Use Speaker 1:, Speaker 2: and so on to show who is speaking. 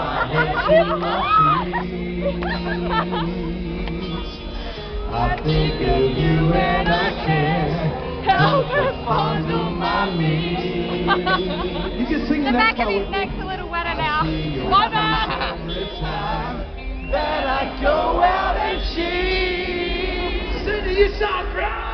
Speaker 1: my head my feet. I think of you and I can't help but fondle my knees.
Speaker 2: You can sing
Speaker 3: the,
Speaker 2: the
Speaker 3: back of his neck's a little wetter now. Bye bye.
Speaker 1: That I go out and cheat.
Speaker 2: Sydney, you sound proud.